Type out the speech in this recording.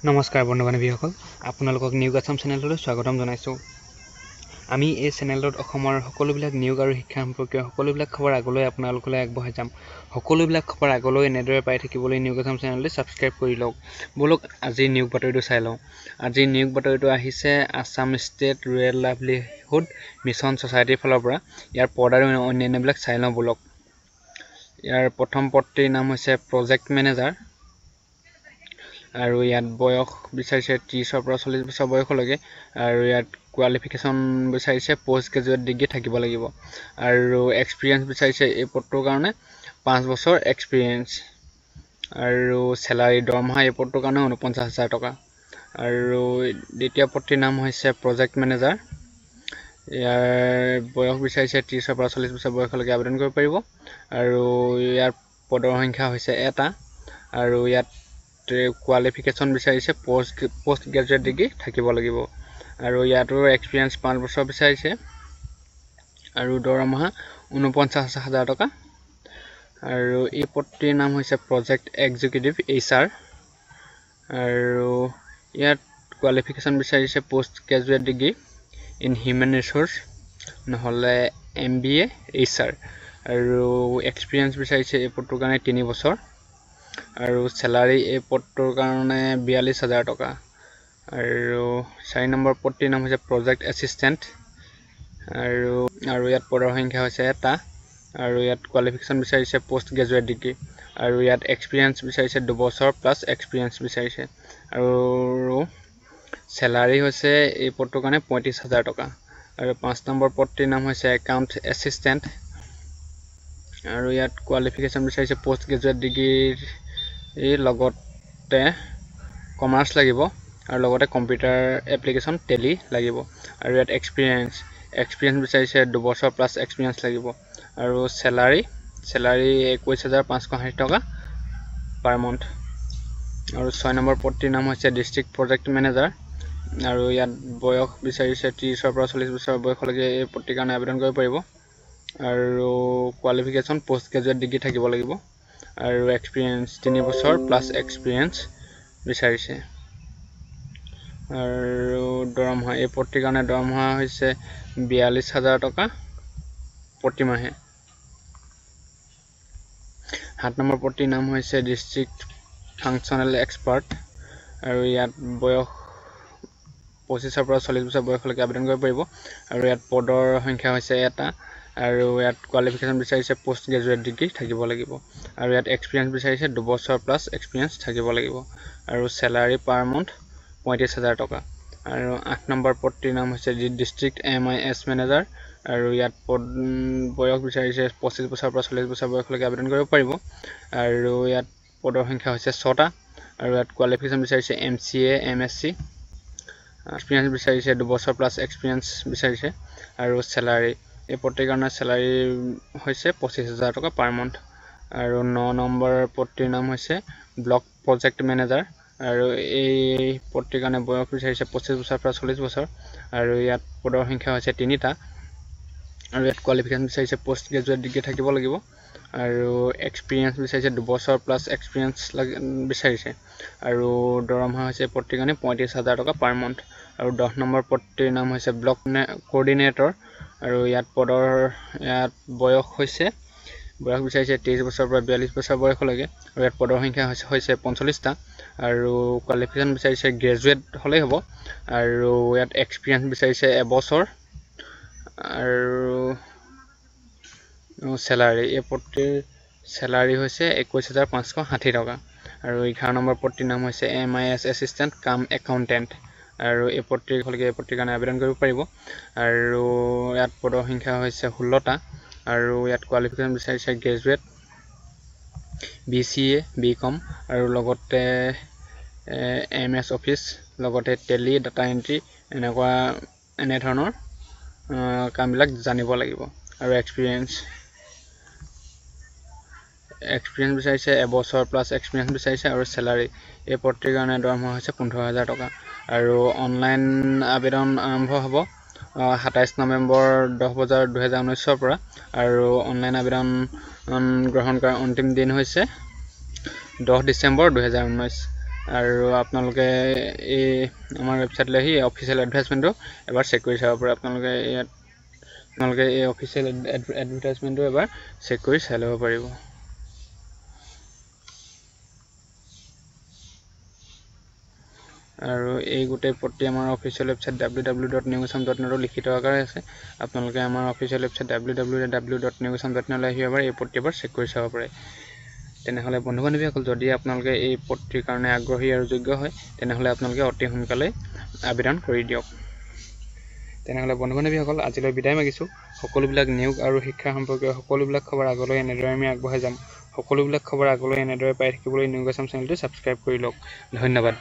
নমস্কাৰ বন্ধু বান্ধৱীসকল আপোনালোকক নিয়োগ আছাম চেনেললৈ স্বাগতম জনাইছোঁ। আমি এই চেনেলটোত অসমৰ সকলোবিলাক নিয়োগ আৰু শিক্ষা সম্পৰ্কীয় সকলোবিলাক খবৰ আগলৈ আপোনালোকলৈ আগবঢ়াই যাম। সকলোবিলাক খবৰ আগলৈ এনেদৰে পাই থাকিবলৈ নিয়োগ আছাম চেনেলটো ছাবস্ক্ৰাইব কৰি লওক। ব'লক আজিৰ নিয়োগ বাতৰিটো চাই লওঁ। আজিৰ নিয়োগ বাতৰিটো আহিছে Assam state rural livelihood mission ছ'চাইটিৰ ফালৰ পৰা। ইয়াৰ পদ আৰু অন্যান্যবিলাক চাই লওঁ ব'লক। ইয়াৰ প্ৰথম পদটিৰ নাম হৈছে প্ৰজেক্ট মেনেজাৰ। আৰু ইয়াত বয়স বিচাৰিছে ত্ৰিছৰ পৰা চল্লিছ বছৰ বয়সলৈকে আৰু ইয়াত কোৱালিফিকেশ্যন বিচাৰিছে পষ্ট গ্ৰেজুৱেট ডিগ্ৰী থাকিব লাগিব আৰু এক্সপিৰিয়েঞ্চ বিচাৰিছে এই পদটোৰ কাৰণে পাঁচ বছৰ এক্সপিৰিয়েঞ্চ আৰু চেলাৰী দৰমহা এই পদটোৰ কাৰণে ঊনপঞ্চাছ হাজাৰ টকা আৰু দ্বিতীয় পদটিৰ নাম হৈছে প্ৰজেক্ট মেনেজাৰ ইয়াৰ বয়স বিচাৰিছে ত্ৰিছৰ পৰা চল্লিছ বছৰ বয়সলৈকে আবেদন কৰিব পাৰিব আৰু ইয়াৰ পদৰ সংখ্যা হৈছে এটা আৰু ইয়াত কোৱালিফিকেশ্যন বিচাৰিছে পষ্ট পষ্ট গ্ৰেজুৱেট ডিগ্ৰী থাকিব লাগিব। আৰু ইয়াতো এক্সপিৰিয়েঞ্চ পাঁচ বছৰ বিচাৰিছে। আৰু দৰমহা ঊনপঞ্চাছ হাজাৰ টকা। আৰু এই পদটিৰ নাম হৈছে প্ৰজেক্ট এক্সিকিউটিভ এইচ আৰ আৰু ইয়াত কোৱালিফিকেশ্যন বিচাৰিছে post graduate degree in human resource নহ'লে M B A H R আৰু এক্সপিৰিয়েঞ্চ বিচাৰিছে এই পদটোৰ কাৰণে তিনি বছৰ। আৰু চেলাৰী এই পদটোৰ কাৰণে বিয়াল্লিছ হাজাৰ টকা। আৰু চাৰি নম্বৰ পদটিৰ নাম হৈছে প্ৰজেক্ট এছিষ্টেণ্ট আৰু আৰু ইয়াত পদৰ সংখ্যা হৈছে এটা। আৰু ইয়াত কোৱালিফিকেশ্যন বিচাৰিছে পষ্ট গ্ৰেজুৱেট ডিগ্ৰী। আৰু ইয়াত এক্সপিৰিয়েঞ্চ বিচাৰিছে দুবছৰ প্লাছ এক্সপিৰিয়েঞ্চ বিচাৰিছে। আৰু চেলাৰী হৈছে এই পদটোৰ কাৰণে পঁয়ত্ৰিছ হাজাৰ টকা। আৰু পাঁচ নম্বৰ পদটিৰ নাম হৈছে একাউণ্ট এছিষ্টেণ্ট আৰু ইয়াত কোৱালিফিকেশ্যন বিচাৰিছে পষ্ট গ্ৰেজুৱেট ডিগ্ৰীৰ লগতে কমাৰ্চ লাগিব আৰু লগতে কম্পিউটাৰ এপ্লিকেশ্যন টেলি লাগিব। আৰু ইয়াত এক্সপিৰিয়েঞ্চ এক্সপিৰিয়েঞ্চ বিচাৰিছে দুবছৰ প্লাছ এক্সপিৰিয়েঞ্চ লাগিব। আৰু চেলাৰী চেলাৰী একৈছ হাজাৰ পাঁচশ ষাঠি টকা পাৰ মান্থ আৰু ছয় নম্বৰ পদটিৰ নাম হৈছে ডিষ্ট্ৰিক্ট প্ৰজেক্ট মেনেজাৰ আৰু ইয়াত বয়স বিচাৰিছে ত্ৰিছৰ পৰা চল্লিছ বছৰ বয়সলৈকে এই পদটিৰ কাৰণে আবেদন কৰিব পাৰিব। আৰু কোৱালিফিকেশ্যন পষ্ট গ্ৰেজুৱেট ডিগ্ৰী থাকিব লাগিব। আৰু এক্সপিৰিয়েঞ্চ তিনি বছৰ প্লাছ এক্সপিৰিয়েঞ্চ বিচাৰিছে। আৰু দৰমহা এই পদটিৰ কাৰণে দৰমহা হৈছে বিয়াল্লিছ হাজাৰ টকা প্ৰতিমাহে সাত নম্বৰ পদটিৰ নাম হৈছে ডিষ্ট্ৰিক্ট ফাংচনেল এক্সপাৰ্ট আৰু ইয়াত বয়স পঁচিছৰ পৰা চল্লিছ বছৰ বয়সলৈকে আবেদন কৰিব পাৰিব। আৰু ইয়াত পদৰ সংখ্যা হৈছে এটা। আৰু ইয়াত কোৱালিফিকেশ্যন বিচাৰিছে পষ্ট গ্ৰেজুৱেট ডিগ্ৰী থাকিব লাগিব। আৰু ইয়াত এক্সপিৰিয়েঞ্চ বিচাৰিছে দুবছৰ প্লাছ এক্সপিৰিয়েঞ্চ থাকিব লাগিব। আৰু চেলাৰী পাৰ মান্থ পঁয়ত্ৰিছ হাজাৰ টকা। আৰু আঠ নম্বৰ পদটিৰ নাম হৈছে district M I S manager আৰু ইয়াত পদ বয়স বিচাৰিছে পঁচিছ বছৰৰ পৰা চল্লিছ বছৰ বয়সলৈকে আবেদন কৰিব পাৰিব। আৰু ইয়াত পদৰ সংখ্যা হৈছে ছটা। আৰু ইয়াত কোৱালিফিকেশ্যন বিচাৰিছে M C A M S C experience বিচাৰিছে দুবছৰ প্লাছ এক্সপিৰিয়েঞ্চ বিচাৰিছে। আৰু চেলাৰী এই কাৰণে চেলাৰী হৈছে পঁচিছ হাজাৰ টকা পাৰ মান্থ আৰু ন নম্বৰ পদটিৰ নাম হৈছে ব্লক প্ৰজেক্ট মেনেজাৰ। আৰু এই পদটিৰ কাৰণে বয়স বিচাৰিছে পঁচিছ বছৰৰ পৰা চল্লিছ বছৰ। আৰু ইয়াত পদৰ সংখ্যা হৈছে তিনিটা। আৰু ইয়াত কোৱালিফিকেশ্যন বিচাৰিছে পষ্ট গ্ৰেজুৱেট ডিগ্ৰী থাকিব লাগিব। আৰু এক্সপিৰিয়েঞ্চ বিচাৰিছে দুবছৰ প্লাছ এক্সপিৰিয়েঞ্চ বিচাৰিছে। আৰু দৰমহা হৈছে পদটিৰ কাৰণে পঁয়ত্ৰিছ হাজাৰ টকা পাৰ মান্থ আৰু দহ নম্বৰ পদটিৰ নাম হৈছে ব্লক কোঅৰ্ডিনেটৰ আৰু ইয়াত পদৰ ইয়াত বয়স হৈছে বয়স বিচাৰিছে ত্ৰিছ বছৰৰ পৰা বিয়াল্লিছ বছৰ বয়সলৈকে আৰু ইয়াত পদৰ সংখ্যা হৈছে হৈছে পঞ্চল্লিছটা আৰু কোৱালিফিকেশ্যন বিচাৰিছে গ্ৰেজুৱেট হ'লেই হ'ব আৰু ইয়াত এক্সপিৰিয়েঞ্চ বিচাৰিছে এবছৰ আৰু চেলাৰী এই পদটিৰ চেলাৰী হৈছে একৈছ হাজাৰ পাঁচশ ষাঠি টকা আৰু এঘাৰ নম্বৰ পদটিৰ নাম হৈছে এম আই এছ এছিষ্টেণ্ট কাম একাউণ্টেণ্ট আৰু এই পদটিৰ হ'লকৈ এই পদটিৰ কাৰণে আবেদন কৰিব পাৰিব। আৰু ইয়াত পদৰ সংখ্যা হৈছে ষোল্লটা। আৰু ইয়াত কোৱালিফিকেশ্যন বিচাৰিছে graduate B C A B com আৰু লগতে এম এছ অফিচ লগতে টেলি ডাটা এণ্ট্ৰি এনেকুৱা এনেধৰণৰ কামবিলাক জানিব লাগিব। আৰু এক্সপিৰিয়েঞ্চ এক্সপিৰিয়েঞ্চ বিচাৰিছে এবছৰ প্লাছ এক্সপিৰিয়েঞ্চ বিচাৰিছে আৰু চেলাৰী এই পদটিৰ কাৰণে দৰমহা হৈছে পোন্ধৰ হাজাৰ টকা। আৰু অনলাইন আবেদন আৰম্ভ হ'ব সাতাইছ নৱেম্বৰ দহ বজাৰ দুহেজাৰ ঊনৈছৰ পৰা। আৰু অনলাইন আবেদন গ্ৰহণ কৰাৰ অন্তিম দিন হৈছে দহ ডিচেম্বৰ দুহেজাৰ ঊনৈছ। আৰু আপোনালোকে এই আমাৰ ৱেবছাইটলৈ আহি অফিচিয়েল এডভাৰ্টাইজমেণ্টটো এবাৰ চেক কৰি চাব পাৰে। আপোনালোকে ইয়াত আপোনালোকে এই অফিচিয়েল এডভাৰ্টাইজমেণ্টটো এবাৰ চেক কৰি চাই ল'ব পাৰিব। আৰু এই গোটেই পট্টি আমাৰ official website W W dot news Assam dot নেটত লিখিত আকাৰে আছে। আপোনালোকে আমাৰ official website W W W dot news Assam dot নেটলৈ আহি এবাৰ এই পট্টি এবাৰ চেক কৰি চাব পাৰে। তেনেহ'লে বন্ধু বান্ধৱীসকল যদি আপোনালোকে এই পদটিৰ কাৰণে আগ্ৰহী আৰু যোগ্য হয় তেনেহ'লে আপোনালোকে অতি সোনকালে আবেদন কৰি দিয়ক। তেনেহ'লে বন্ধু বান্ধৱীসকল আজিলৈ বিদায় মাগিছোঁ। সকলোবিলাক নিয়োগ আৰু শিক্ষা সম্পৰ্কীয় সকলোবিলাক খবৰ আগলৈ এনেদৰে আমি আগবঢ়াই যাম। সকলোবিলাক খবৰ আগলৈ এনেদৰে পাই থাকিবলৈ নিউজ আছাম চেনেলটো ছাবস্ক্ৰাইব কৰি লওক। ধন্যবাদ।